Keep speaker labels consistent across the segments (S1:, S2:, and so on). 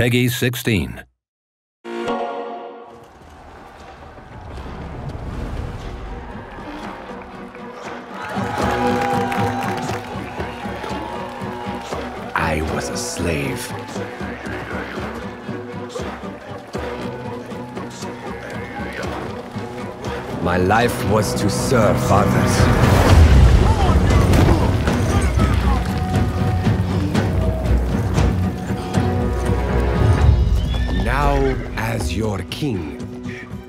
S1: Peggy 16.
S2: I was a slave. My life was to serve others. As your king,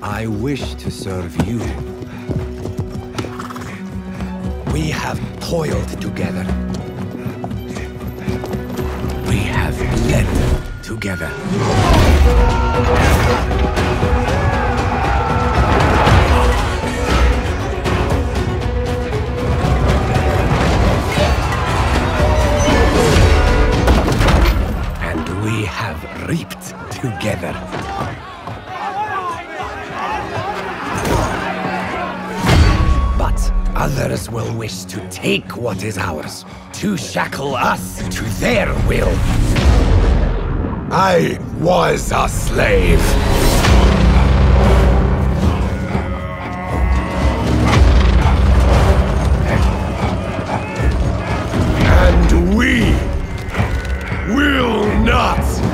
S2: I wish to serve you. We have toiled together. We have bled together. And we have reaped together. Others will wish to take what is ours, to shackle us to their will. I was a slave. And we will not.